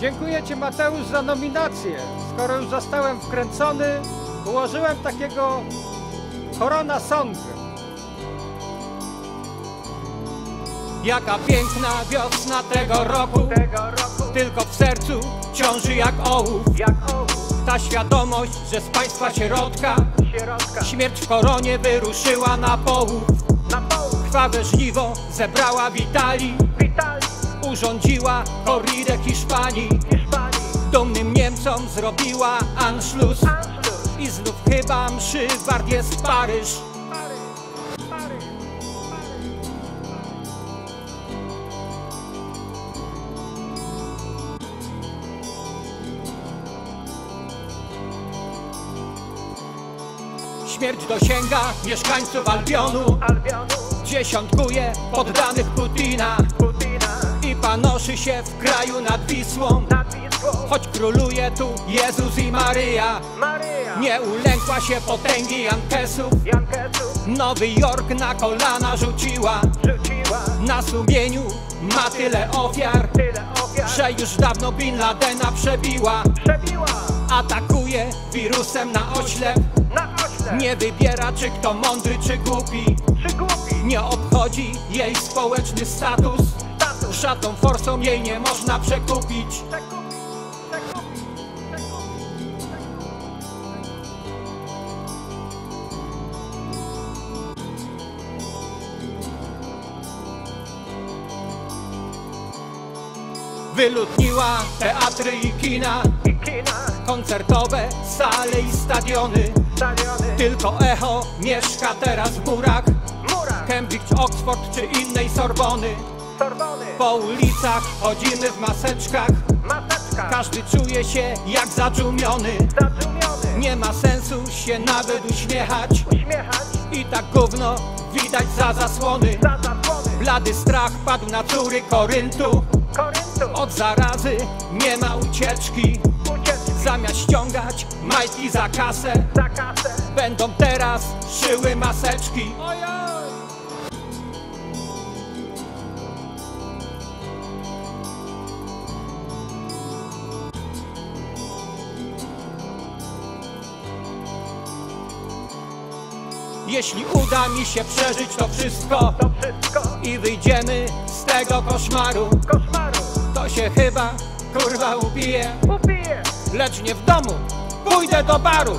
Dziękuję Ci Mateusz za nominację. Skoro już zostałem wkręcony, ułożyłem takiego Korona Song. Jaka piękna wiosna tego roku. Tego roku. Tylko w sercu ciąży jak ołów. Jak ołów. Ta świadomość, że z państwa środka Śmierć w koronie wyruszyła na połów. Na połów. Krwawe żniwo zebrała w Italii Witalii Urządziła korridę Hiszpanii. Dumnym Niemcom zrobiła Anschluss I znów chyba mszy wart jest Paryż. Śmierć dosięga mieszkańców Albionu. Dziesiątkuje poddanych Putina I panoszy się w kraju nad Wisłą. Choć króluje tu Jezus i Maryja Nie ulękła się potęgi Jankesów. Nowy Jork na kolana rzuciła. Na sumieniu ma tyle ofiar Że już dawno Bin Ladena przebiła. Atakuje wirusem na oślep. Nie wybiera czy kto mądry czy głupi. Nie obchodzi jej społeczny Status Szatą forsą jej nie można przekupić. Przekupi Przekupi Przekupi Wyludniła teatry i kina. Koncertowe, sale i stadiony. Tylko echo mieszka teraz w murach. Cambridge, Oxford czy innej Sorbony Po ulicach chodzimy w maseczkach. Maseczka Każdy czuje się jak Zadzumiony. Nie ma sensu się nawet uśmiechać. Uśmiechać. I tak gówno widać za zasłony. Za zasłony. Blady strach padł na córy Koryntu. Koryntu. Od zarazy nie ma ucieczki. Ucieczki. Zamiast ściągać majtki za kasę za kasę. Będą teraz szyły maseczki Jeśli uda mi się przeżyć to wszystko To wszystko. I wyjdziemy z tego koszmaru koszmaru. To się chyba kurwa ubije. Upije Lecz nie w domu Pójdę do baru